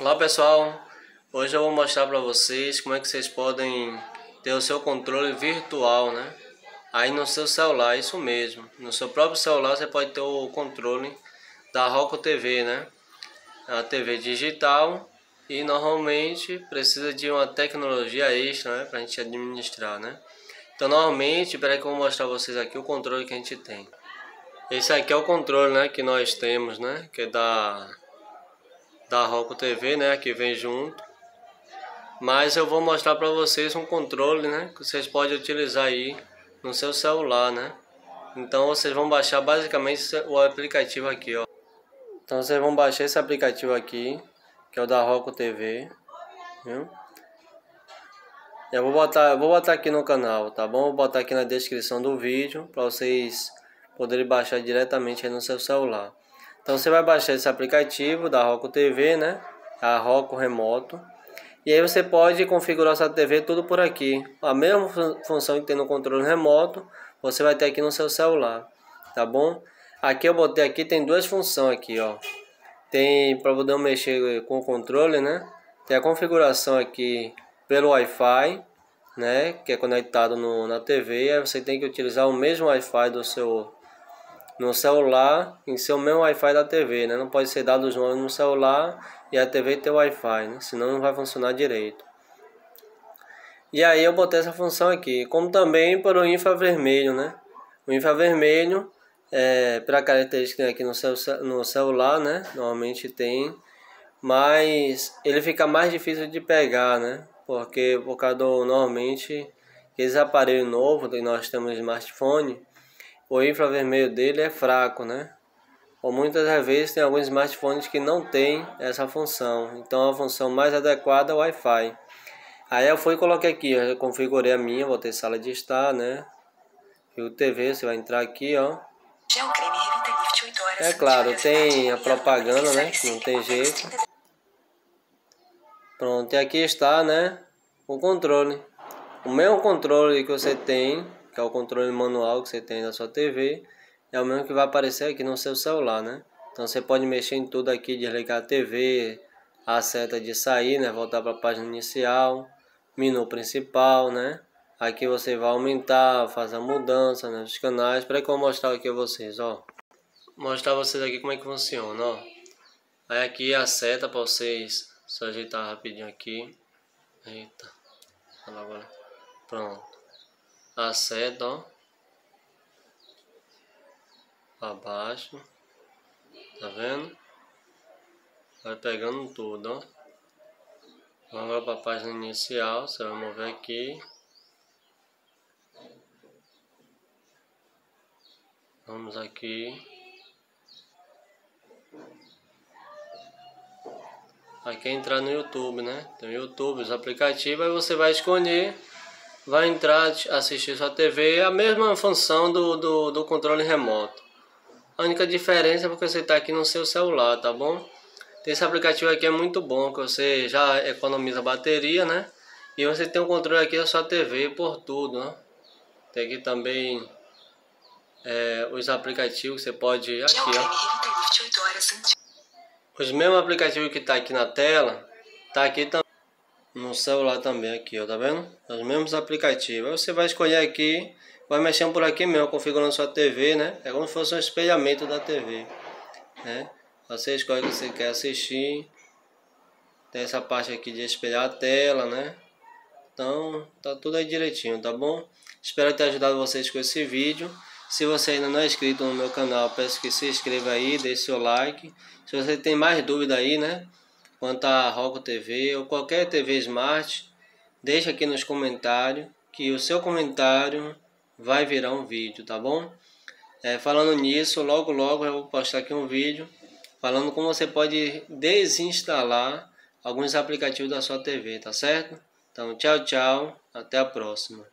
Olá pessoal, hoje eu vou mostrar para vocês como é que vocês podem ter o seu controle virtual, né? Aí no seu celular, isso mesmo, no seu próprio celular você pode ter o controle da Roku TV, né? A TV digital e normalmente precisa de uma tecnologia extra, né? Para a gente administrar, né? Então normalmente, peraí que eu vou mostrar para vocês aqui o controle que a gente tem. Esse aqui é o controle, né? Que nós temos, né? Que é da da Roku TV, né, que vem junto. Mas eu vou mostrar para vocês um controle, né, que vocês podem utilizar aí no seu celular, né? Então vocês vão baixar basicamente o aplicativo aqui, ó. Então vocês vão baixar esse aplicativo aqui, que é o da Roku TV, viu? Eu vou botar, vou botar aqui no canal, tá bom? Vou botar aqui na descrição do vídeo para vocês poderem baixar diretamente aí no seu celular. Então você vai baixar esse aplicativo da Roku TV, né? A Roku Remoto. E aí você pode configurar sua TV tudo por aqui. A mesma função que tem no controle remoto, você vai ter aqui no seu celular, tá bom? Aqui eu botei aqui, tem duas funções aqui, ó. Tem para poder mexer com o controle, né? Tem a configuração aqui pelo Wi-Fi, né? Que é conectado no, na TV. Aí você tem que utilizar o mesmo Wi-Fi do seu no celular em seu mesmo Wi-Fi da TV, né? Não pode ser dado os nomes no celular e a TV ter Wi-Fi, né? Senão não vai funcionar direito. E aí eu botei essa função aqui, como também para o infravermelho, né? O infravermelho, é, para característica aqui no, seu, no celular, né? Normalmente tem, mas ele fica mais difícil de pegar, né? Porque por causa do, normalmente, aqueles aparelhos novos que nós temos smartphone, o infravermelho dele é fraco, né? Ou muitas vezes tem alguns smartphones que não tem essa função. Então a função mais adequada é o Wi-Fi. Aí eu fui e coloquei aqui, eu configurei a minha, botei sala de estar, né? E o TV, você vai entrar aqui, ó. É claro, tem a propaganda, né? Não tem jeito. Pronto, e aqui está, né? O controle. O mesmo controle que você tem que é o controle manual que você tem da sua TV, é o mesmo que vai aparecer aqui no seu celular, né? Então você pode mexer em tudo aqui, desligar a TV, a seta de sair, né? Voltar para a página inicial, menu principal, né? Aqui você vai aumentar, fazer a mudança nos né? canais. Para que eu mostrar aqui a vocês, ó. Mostrar a vocês aqui como é que funciona, ó. Aí aqui a seta para vocês só ajeitar rapidinho aqui. Eita. Agora. Pronto a seta, ó. Abaixo. Tá vendo? Vai pegando tudo, ó. Vamos agora para a página inicial. Você vai mover aqui. Vamos aqui. Aqui é entrar no YouTube, né? Tem o YouTube, os aplicativos, aí você vai escolher vai entrar assistir sua TV, é a mesma função do, do, do controle remoto. A única diferença é porque você está aqui no seu celular, tá bom? Esse aplicativo aqui é muito bom, que você já economiza bateria, né? E você tem o um controle aqui da sua TV por tudo, né? Tem aqui também é, os aplicativos você pode... Aqui, ó. Os mesmos aplicativos que está aqui na tela, tá aqui também no celular também aqui, ó, tá vendo? Os mesmos aplicativos. Aí você vai escolher aqui, vai mexendo por aqui mesmo, configurando sua TV, né? É como se fosse um espelhamento da TV, né? Você escolhe o que você quer assistir. Tem essa parte aqui de espelhar a tela, né? Então, tá tudo aí direitinho, tá bom? Espero ter ajudado vocês com esse vídeo. Se você ainda não é inscrito no meu canal, peço que se inscreva aí, deixe seu like. Se você tem mais dúvida aí, né? Quanto a Roku TV ou qualquer TV Smart, deixa aqui nos comentários que o seu comentário vai virar um vídeo, tá bom? É, falando nisso, logo logo eu vou postar aqui um vídeo falando como você pode desinstalar alguns aplicativos da sua TV, tá certo? Então, tchau, tchau, até a próxima.